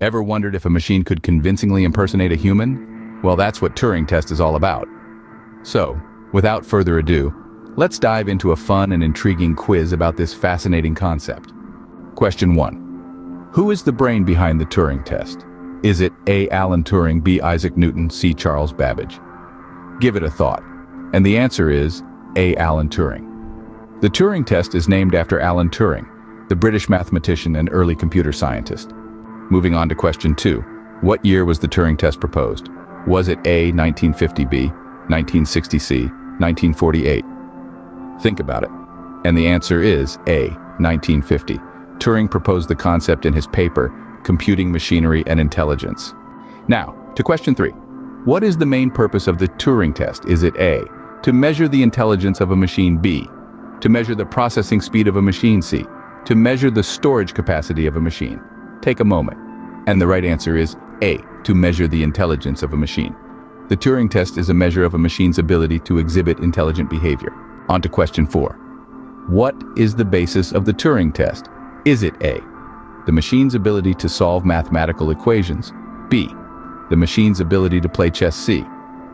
Ever wondered if a machine could convincingly impersonate a human? Well, that's what Turing test is all about. So, without further ado, let's dive into a fun and intriguing quiz about this fascinating concept. Question 1. Who is the brain behind the Turing test? Is it A. Alan Turing, B. Isaac Newton, C. Charles Babbage? Give it a thought. And the answer is A. Alan Turing. The Turing test is named after Alan Turing, the British mathematician and early computer scientist. Moving on to question two. What year was the Turing test proposed? Was it A, 1950B, 1960C, 1948? Think about it. And the answer is A, 1950. Turing proposed the concept in his paper, Computing Machinery and Intelligence. Now, to question three. What is the main purpose of the Turing test? Is it A, to measure the intelligence of a machine B, to measure the processing speed of a machine C, to measure the storage capacity of a machine? Take a moment. And the right answer is A, to measure the intelligence of a machine. The Turing test is a measure of a machine's ability to exhibit intelligent behavior. On to question four. What is the basis of the Turing test? Is it A, the machine's ability to solve mathematical equations? B, the machine's ability to play chess C,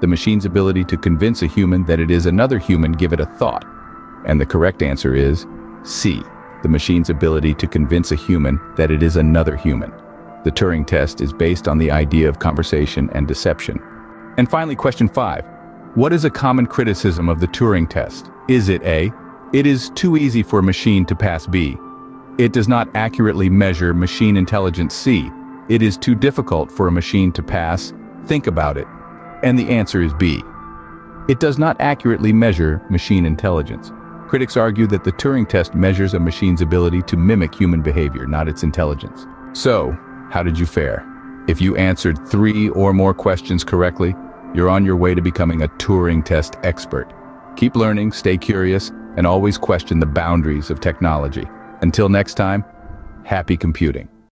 the machine's ability to convince a human that it is another human give it a thought? And the correct answer is C, the machine's ability to convince a human that it is another human. The Turing test is based on the idea of conversation and deception. And finally, question five. What is a common criticism of the Turing test? Is it A? It is too easy for a machine to pass B. It does not accurately measure machine intelligence C. It is too difficult for a machine to pass. Think about it. And the answer is B. It does not accurately measure machine intelligence. Critics argue that the Turing test measures a machine's ability to mimic human behavior, not its intelligence. So, how did you fare? If you answered three or more questions correctly, you're on your way to becoming a Turing test expert. Keep learning, stay curious, and always question the boundaries of technology. Until next time, happy computing.